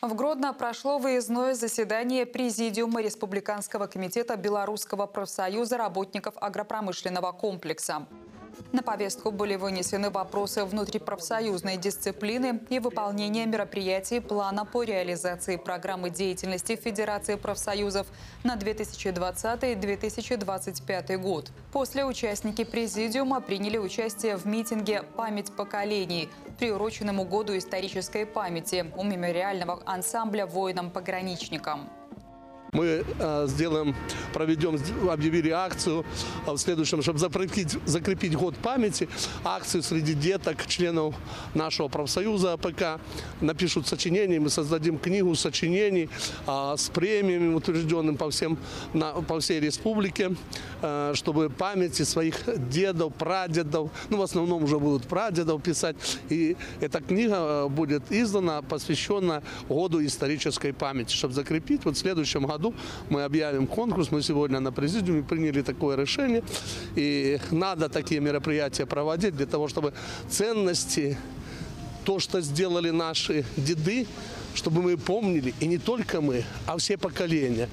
В Гродно прошло выездное заседание Президиума Республиканского комитета Белорусского профсоюза работников агропромышленного комплекса. На повестку были вынесены вопросы внутрипрофсоюзной дисциплины и выполнения мероприятий плана по реализации программы деятельности Федерации профсоюзов на 2020-2025 год. После участники Президиума приняли участие в митинге «Память поколений», приуроченному году исторической памяти у мемориального ансамбля воинам-пограничникам. Мы э, сделаем, проведем, объявили акцию э, в следующем, чтобы закрепить, закрепить год памяти, акцию среди деток, членов нашего профсоюза АПК. Напишут сочинения, мы создадим книгу сочинений э, с премиями, утвержденным по, всем, по всей республике, чтобы памяти своих дедов, прадедов, ну в основном уже будут прадедов писать. И эта книга будет издана, посвящена году исторической памяти, чтобы закрепить вот в следующем году году мы объявим конкурс. Мы сегодня на президиуме приняли такое решение. И надо такие мероприятия проводить для того, чтобы ценности, то, что сделали наши деды, чтобы мы помнили, и не только мы, а все поколения.